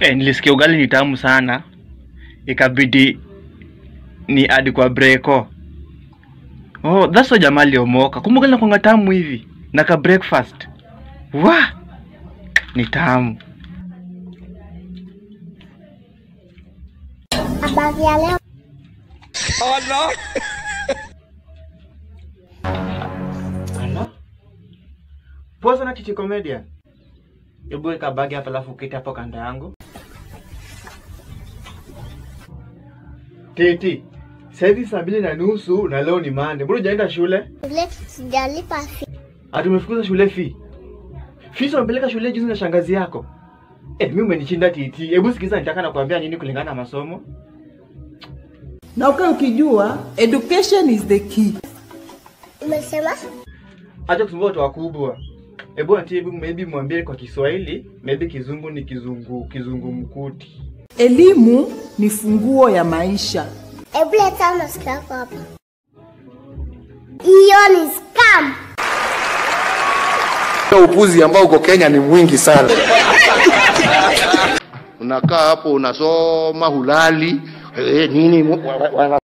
Eh, nilisikia ugali ni tamu sana, ikabidi ni adi kwa breko. Oh, that's why jamaa aliomoka. Kumbe ugali nakwanga tamu hivi na ka breakfast. Wa! Ni tamu. Habari ya leo. Poa sana Titi Comedian. Hebu weka bagi hapa alafu uketi hapo kando yangu. Titi, sasa hivi saa mbili na nusu na leo ni Monday. Mbona hujaenda shule? Shule sijalipa fi. Atumefukuza shule fee. Fee umpeleka shule juzi na shangazi yako. Eh, mimi umenishinda Titi. Hebu sikiza nitaka nakwambia nini kulingana na masomo. na ukae ukijua education is the key Umesema? Acha kusumbua watu wakubwa. Hebu ati hebu maybe mwambie kwa Kiswahili, maybe kizungu ni kizungu kizungu mkuti. elimu ni funguo ya maisha Hebu leta masikio yako hapa. Hiyo ni scam. upuzi ambao uko Kenya ni mwingi sana. Unakaa hapo unasoma hulali eh, nini mu- wa- wa- wana